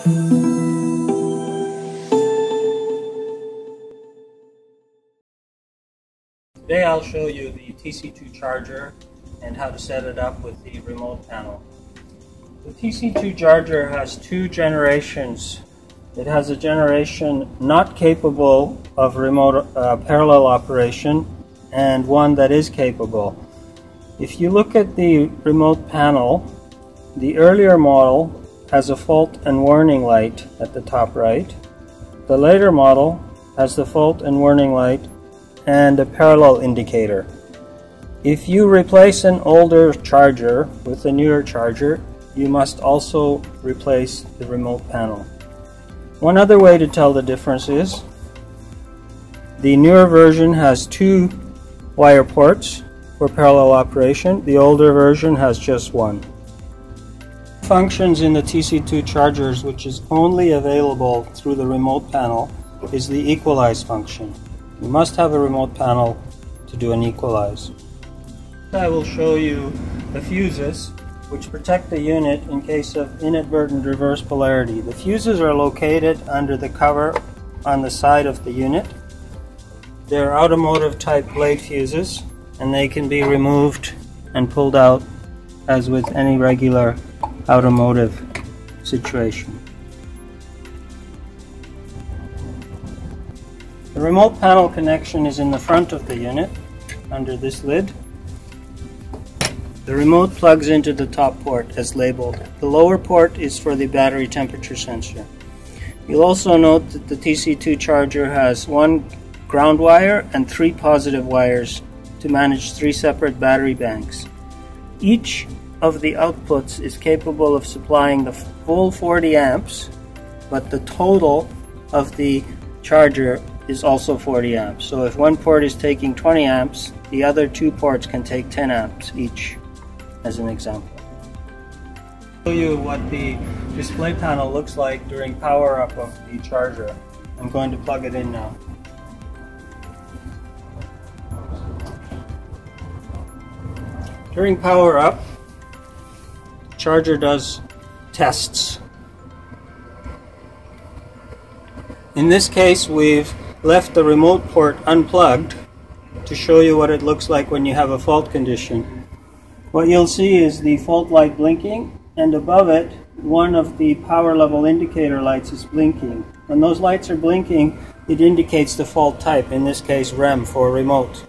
Today I'll show you the TC2 charger and how to set it up with the remote panel. The TC2 charger has two generations. It has a generation not capable of remote uh, parallel operation and one that is capable. If you look at the remote panel, the earlier model has a fault and warning light at the top right. The later model has the fault and warning light and a parallel indicator. If you replace an older charger with a newer charger, you must also replace the remote panel. One other way to tell the difference is the newer version has two wire ports for parallel operation. The older version has just one. Functions in the TC2 chargers which is only available through the remote panel is the equalize function. You must have a remote panel to do an equalize. I will show you the fuses which protect the unit in case of inadvertent reverse polarity. The fuses are located under the cover on the side of the unit. They're automotive type blade fuses and they can be removed and pulled out as with any regular automotive situation. The remote panel connection is in the front of the unit under this lid. The remote plugs into the top port as labeled. The lower port is for the battery temperature sensor. You'll also note that the TC2 charger has one ground wire and three positive wires to manage three separate battery banks. Each of the outputs is capable of supplying the full 40 amps, but the total of the charger is also 40 amps. So if one port is taking 20 amps, the other two ports can take 10 amps each, as an example. I'll show you what the display panel looks like during power up of the charger. I'm going to plug it in now. During power up, charger does tests. In this case, we've left the remote port unplugged to show you what it looks like when you have a fault condition. What you'll see is the fault light blinking and above it one of the power level indicator lights is blinking. When those lights are blinking it indicates the fault type, in this case REM for remote.